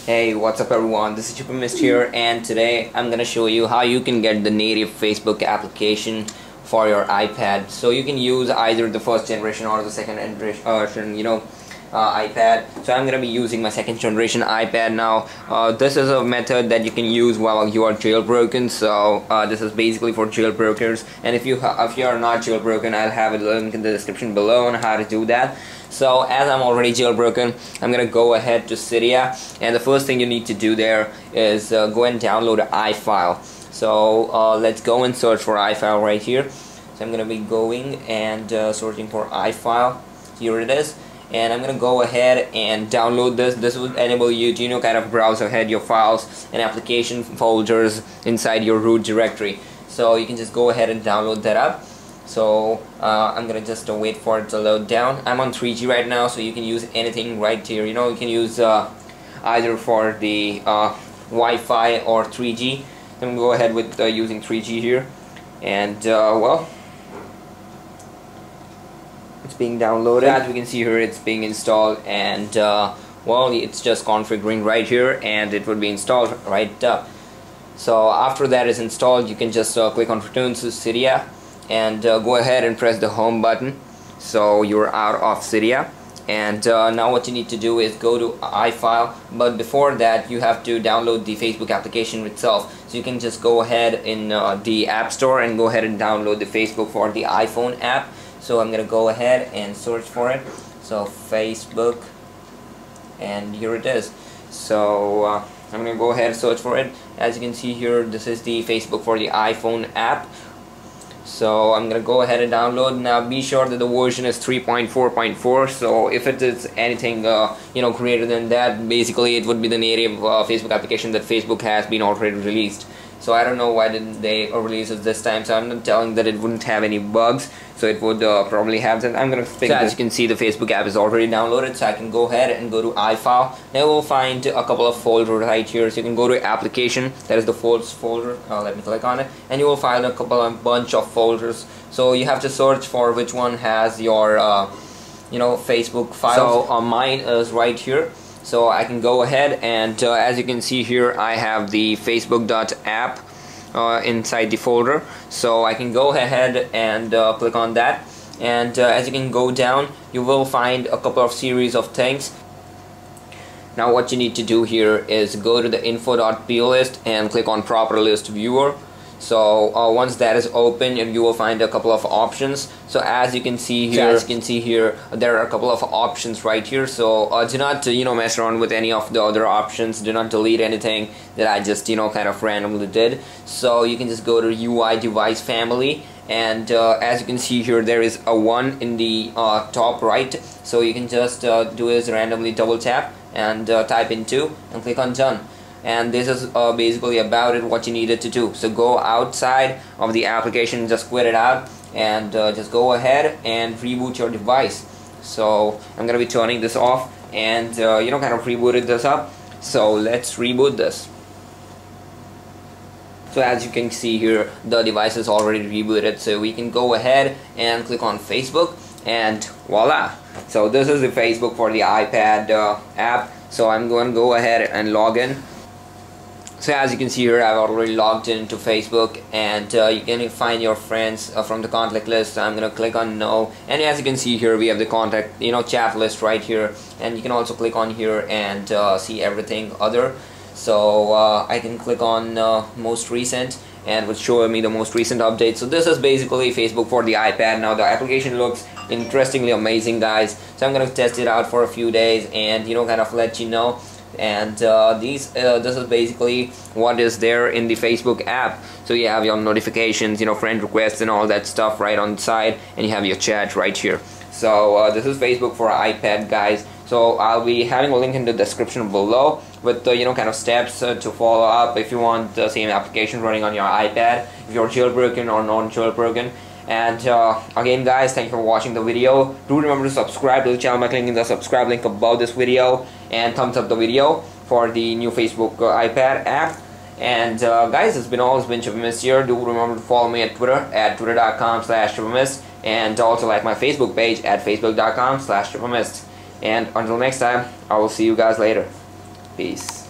Hey, what's up everyone? This is ChipperMist here and today I'm gonna show you how you can get the native Facebook application for your iPad. So you can use either the first generation or the second generation, you know, uh, iPad. So I'm gonna be using my second generation iPad now. Uh, this is a method that you can use while you are jailbroken. So uh, this is basically for jailbrokers. And if you if you are not jailbroken, I'll have a link in the description below on how to do that. So as I'm already jailbroken, I'm gonna go ahead to Cydia, and the first thing you need to do there is uh, go and download an iFile. So uh, let's go and search for iFile right here. So I'm gonna be going and uh, searching for iFile. Here it is and I'm gonna go ahead and download this. This will enable you to you know kind of browse ahead your files and application folders inside your root directory. So you can just go ahead and download that up. So uh, I'm gonna just uh, wait for it to load down. I'm on 3G right now so you can use anything right here. You know you can use uh, either for the uh, Wi-Fi or 3G I'm gonna go ahead with uh, using 3G here. And uh, well it's being downloaded. As we can see here it's being installed and well it's just configuring right here and it would be installed right up. So after that is installed you can just click on Return to Cydia and uh, go ahead and press the home button. So you're out of Cydia and uh, now what you need to do is go to iFile but before that you have to download the Facebook application itself. So you can just go ahead in uh, the App Store and go ahead and download the Facebook for the iPhone app so I'm gonna go ahead and search for it. So Facebook and here it is. So uh, I'm gonna go ahead and search for it. As you can see here this is the Facebook for the iPhone app. So I'm gonna go ahead and download. Now be sure that the version is 3.4.4 so if it is anything uh, you know greater than that basically it would be the native uh, Facebook application that Facebook has been already released so I don't know why didn't they release it this time. So I'm not telling that it wouldn't have any bugs. So it would uh, probably have that I'm gonna fix so as you can see the Facebook app is already downloaded so I can go ahead and go to iFile. Now we'll find a couple of folders right here. So you can go to application. That is the folds folder. Uh, let me click on it. And you will find a couple of bunch of folders. So you have to search for which one has your uh, you know Facebook file so uh, mine is right here so I can go ahead and uh, as you can see here I have the facebook.app uh, inside the folder. So I can go ahead and uh, click on that. And uh, as you can go down you will find a couple of series of things. Now what you need to do here is go to the info.plist and click on proper list viewer so uh, once that is open and you will find a couple of options. So as you can see here as you can see here there are a couple of options right here. So uh, do not you know mess around with any of the other options. Do not delete anything that I just you know kind of randomly did. So you can just go to UI device family and uh, as you can see here there is a one in the uh, top right. So you can just uh, do is randomly double tap and uh, type in 2 and click on done and this is uh, basically about it what you needed to do. So go outside of the application just quit it out and uh, just go ahead and reboot your device. So I'm gonna be turning this off and uh, you know kind of rebooted this up. So let's reboot this. So as you can see here the device is already rebooted so we can go ahead and click on Facebook and voila. So this is the Facebook for the iPad uh, app. So I'm going to go ahead and log in so as you can see here I've already logged into Facebook and uh, you can find your friends uh, from the contact list. I'm gonna click on no. And as you can see here we have the contact you know chat list right here. And you can also click on here and uh, see everything other. So uh, I can click on uh, most recent and will show me the most recent update. So this is basically Facebook for the iPad. Now the application looks interestingly amazing guys. So I'm gonna test it out for a few days and you know kind of let you know and uh, these uh, this is basically what is there in the Facebook app. So you have your notifications you know friend requests and all that stuff right on the side and you have your chat right here. So uh, this is Facebook for iPad guys. So I'll be having a link in the description below with the you know kind of steps uh, to follow up if you want the same application running on your iPad. If you're jailbroken or non-jailbroken and uh, again guys thank you for watching the video. Do remember to subscribe to the channel by clicking the subscribe link above this video and thumbs up the video for the new Facebook uh, iPad app. And uh, guys it's been always been ChipperMist here. Do remember to follow me at Twitter at twitter.com slash and also like my Facebook page at facebook.com slash and until next time I will see you guys later. Peace